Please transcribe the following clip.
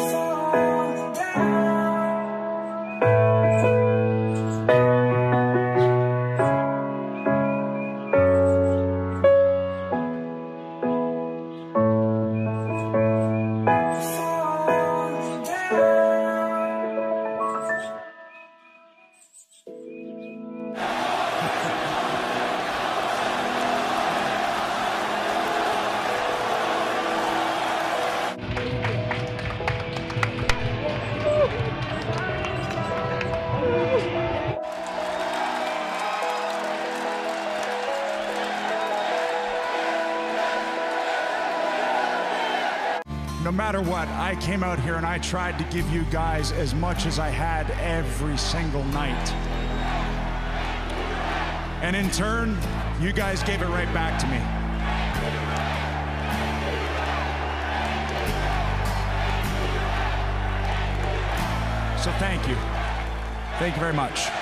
Yes. No matter what, I came out here and I tried to give you guys as much as I had every single night. And in turn, you guys gave it right back to me. So thank you. Thank you very much.